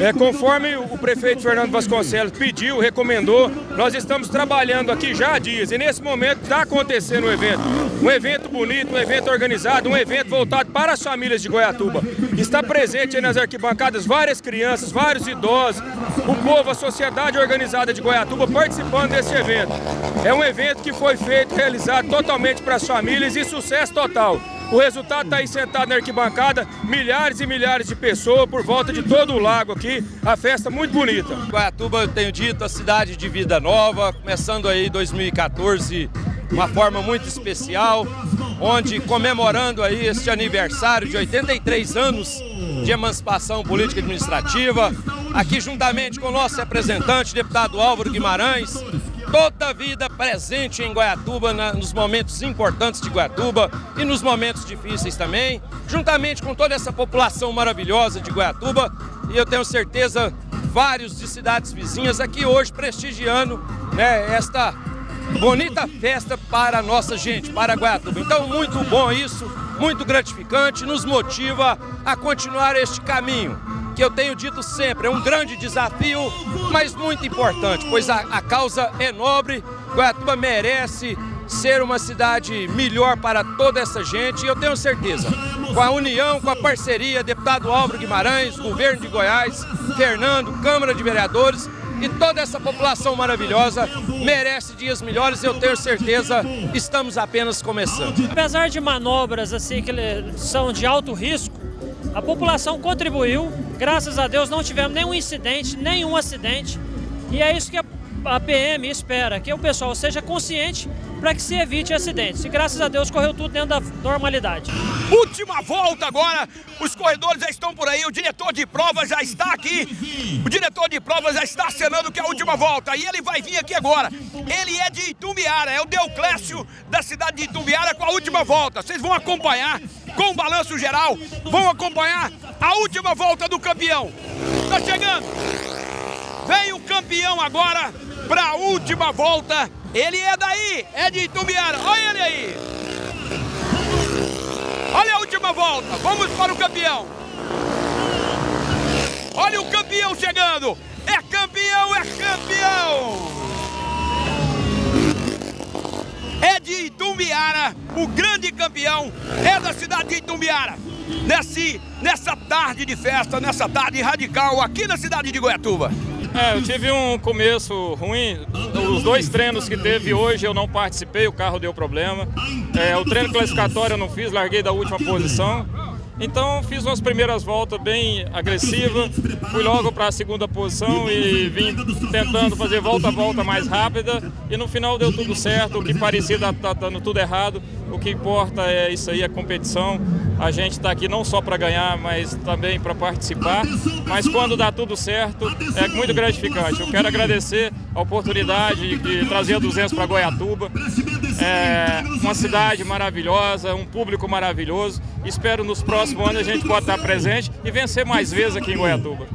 É, conforme o prefeito Fernando Vasconcelos pediu, recomendou, nós estamos trabalhando aqui já há dias e nesse momento está acontecendo um evento. Um evento bonito, um evento organizado, um evento voltado para as famílias de Goiatuba. Está presente nas arquibancadas várias crianças, vários idosos, o povo, a sociedade organizada de Goiatuba participando desse evento. É um evento que foi feito, realizado totalmente para as famílias e sucesso total. O resultado está aí sentado na arquibancada, milhares e milhares de pessoas por volta de todo o lago aqui, a festa muito bonita. Goiatuba, eu tenho dito, a cidade de vida nova, começando aí 2014, uma forma muito especial, onde comemorando aí este aniversário de 83 anos de emancipação política administrativa, aqui juntamente com o nosso representante, deputado Álvaro Guimarães, toda a vida presente em Goiatuba, na, nos momentos importantes de Goiatuba e nos momentos difíceis também, juntamente com toda essa população maravilhosa de Goiatuba, e eu tenho certeza vários de cidades vizinhas aqui hoje prestigiando né, esta bonita festa para a nossa gente, para Goiatuba. Então, muito bom isso, muito gratificante, nos motiva a continuar este caminho que eu tenho dito sempre, é um grande desafio, mas muito importante, pois a, a causa é nobre, Goiatuba merece ser uma cidade melhor para toda essa gente e eu tenho certeza, com a união, com a parceria, deputado Álvaro Guimarães, governo de Goiás, Fernando, Câmara de Vereadores e toda essa população maravilhosa merece dias melhores, eu tenho certeza, estamos apenas começando. Apesar de manobras assim que são de alto risco, a população contribuiu, graças a Deus não tivemos nenhum incidente, nenhum acidente. E é isso que a PM espera, que o pessoal seja consciente para que se evite acidentes. E graças a Deus correu tudo dentro da normalidade. Última volta agora, os corredores já estão por aí, o diretor de provas já está aqui. O diretor de provas já está acenando que é a última volta. E ele vai vir aqui agora. Ele é de Itumbiara, é o Deuclésio da cidade de Itumbiara com a última volta. Vocês vão acompanhar com o balanço geral, vão acompanhar a última volta do campeão. Tá chegando. Vem o campeão agora para a última volta. Ele é daí, é de Itumbiara. Olha ele aí. Olha a última volta. Vamos para o campeão. Olha o campeão chegando. É campeão, é campeão. É de Itumbiara, o grande campeão é da cidade de Itumbiara. Nesse, nessa tarde de festa, nessa tarde radical aqui na cidade de Goiatuba. É, eu tive um começo ruim. Os dois treinos que teve hoje eu não participei, o carro deu problema. É, o treino classificatório eu não fiz, larguei da última posição. Então fiz umas primeiras voltas bem agressivas, fui logo para a segunda posição e vim tentando fazer volta a volta mais rápida e no final deu tudo certo, o que parecia estar tá dando tudo errado, o que importa é isso aí, a competição. A gente está aqui não só para ganhar, mas também para participar. Mas quando dá tudo certo, é muito gratificante. Eu quero agradecer a oportunidade de trazer a 200 para Goiatuba. É uma cidade maravilhosa, um público maravilhoso. Espero nos próximos anos a gente possa estar presente e vencer mais vezes aqui em Goiatuba.